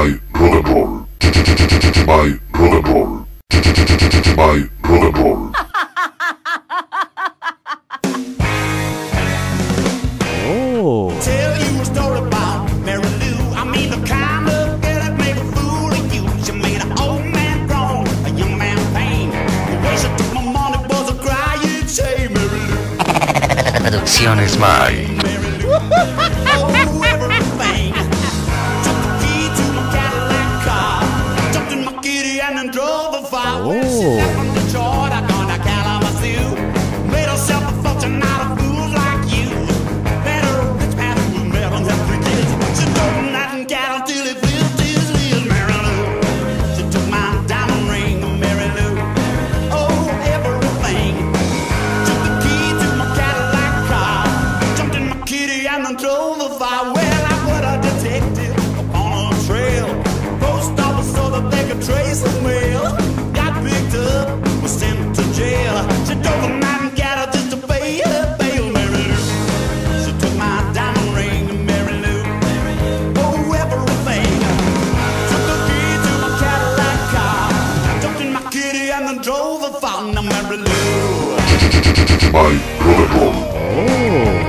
my rock and roll. My rock and roll. My rock and roll. Oh. You. I kind of a fool you. Made an old man a young man pain. The way she took my money was a crying shame, Producciones My. Oh. control the fun of Mary Lou. My brother. Oh.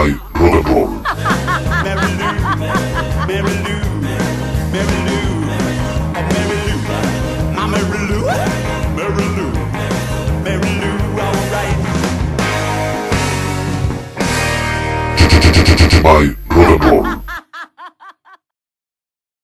by rock and roll. Mary Lou, Mary Lou, Mary Lou, Mary Lou, my Mary Lou, Mary Lou, Mary Lou, alright. By rock and roll.